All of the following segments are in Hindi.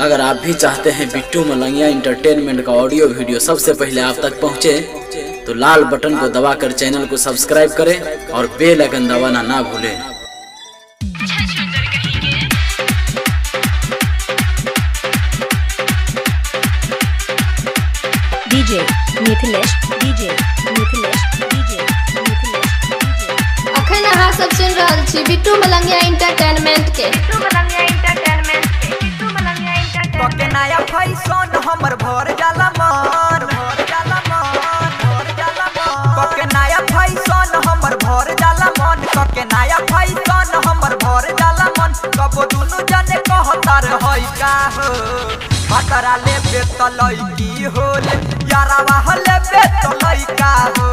अगर आप भी चाहते हैं बिट्टू मलंगिया इंटरटेनमेंट का ऑडियो वीडियो सबसे पहले आप तक पहुँचे तो लाल बटन को दबाकर चैनल को सब्सक्राइब करें और बेल आइकन दबाना ना भूलें। DJ Mithilesh DJ Mithilesh DJ Mithilesh अखन अहाँ सब सुन रहल छी बिट्टू मलंगिया इंटरटेनमेंट दुनु जने कहतर होई का हो? भतरा ले बेतलई की होले यारावा हले बेतलई का हो।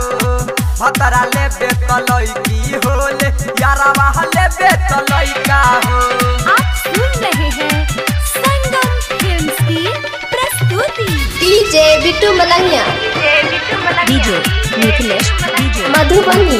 भतरा ले बेतलई की होले यारावा हले बेतलई का हो। आप सुन रहे हैं संगम फिल्म्स की प्रस्तुति। DJ Bittu Malangiya DJ Mithilesh DJ Madhubani.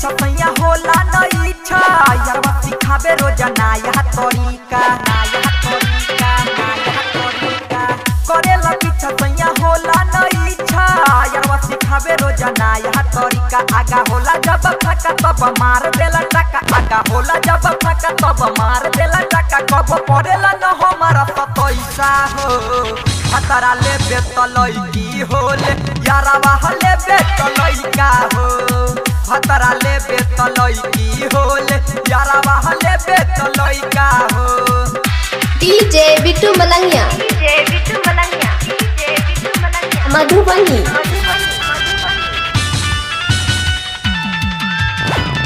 करेला पीछा पैया होला न इच्छा यारवा सिखाबे रोजा, नया तरीका नया तरीका नया तरीका। करेला पीछा पैया होला न इच्छा यारवा सिखाबे रोजा, नया तरीका। आगा होला जब फका तब मार देला टका। आगा होला जब फका तब मार देला टका। कब पड़ेला न हमारा सतैसा, हो। खतरा ले बेतलई की होले, यारवा हले बेतलई का हो। खतरा ले बेतलई की होले यारवा हले बेतलई का हो DJ Bittu Malangiya. Madhubani.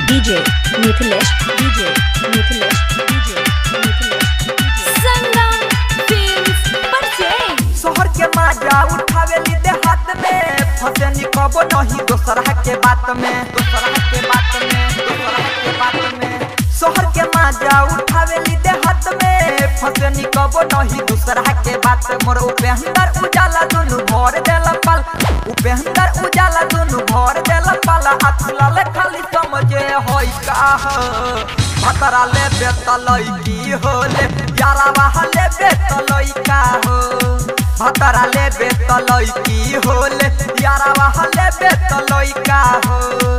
DJ Mithilesh DJ Mithilesh DJ Mithilesh Sangam films purchase शहर के माजा उठावे ली दे हाथ में फसे निकबो नहीं दोसरा के बात में, दोसरा के बात में, दोसरा के बात में। शहर के माजा उठावे ली दे हाथ में फसे निकबो नहीं दूसरा के बात। मोर उपेंदर उजाला दुनु भर देला पल, उपेंदर उजाला दुनु भर देला पल। अतला ले खाली समझे होई का भतरा ले बेतलई की होले, यारा यारावा हले बेतलई का हो भतरा ले बेतलई की होले। यारावा हले बेतलई का लई का हो